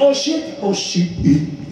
Oh shit, oh shit.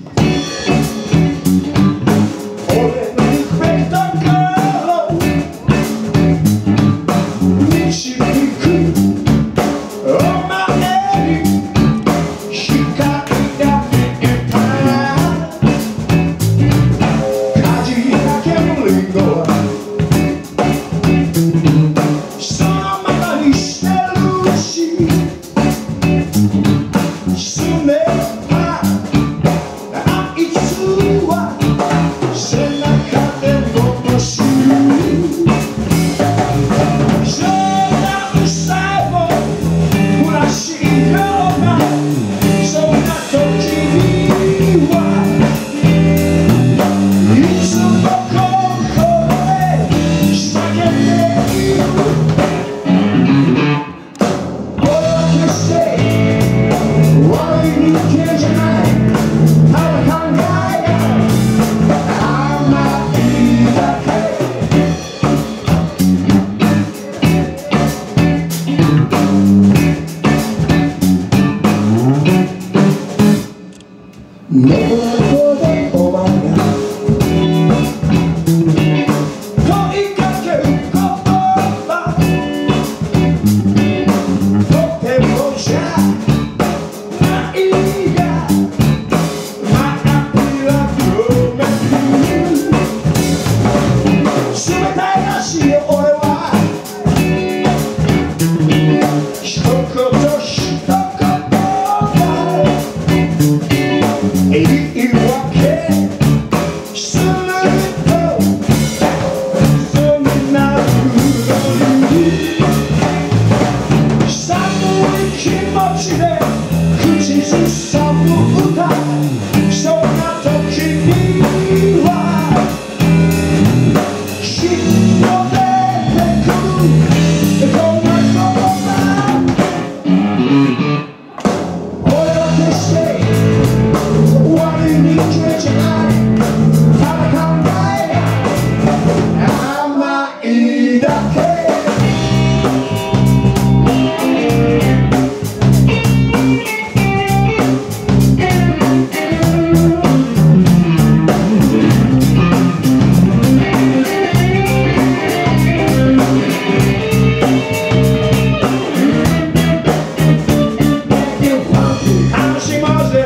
últimas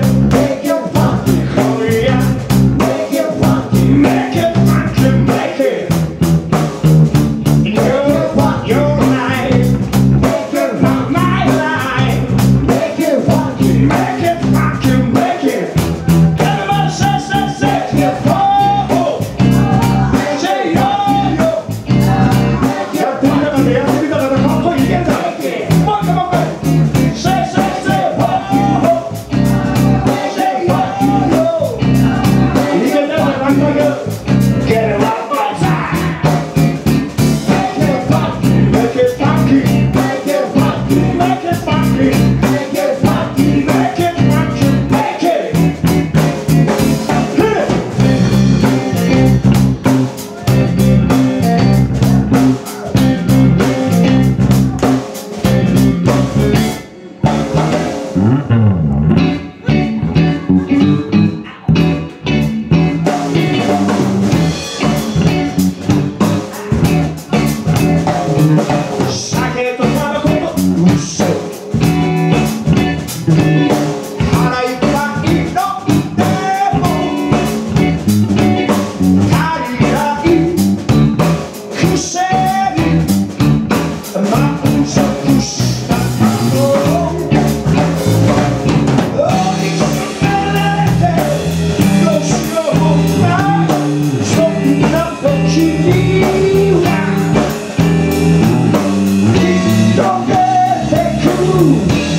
Brasil.